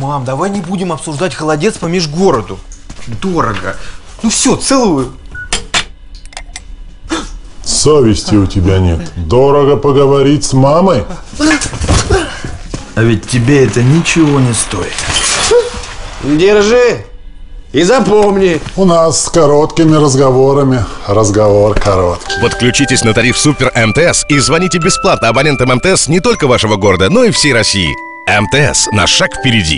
Мам, давай не будем обсуждать холодец по межгороду. Дорого. Ну все, целую. Совести у тебя нет. Дорого поговорить с мамой? А ведь тебе это ничего не стоит. Держи и запомни. У нас с короткими разговорами разговор короткий. Подключитесь на тариф Супер МТС и звоните бесплатно абонентам МТС не только вашего города, но и всей России. МТС на шаг впереди.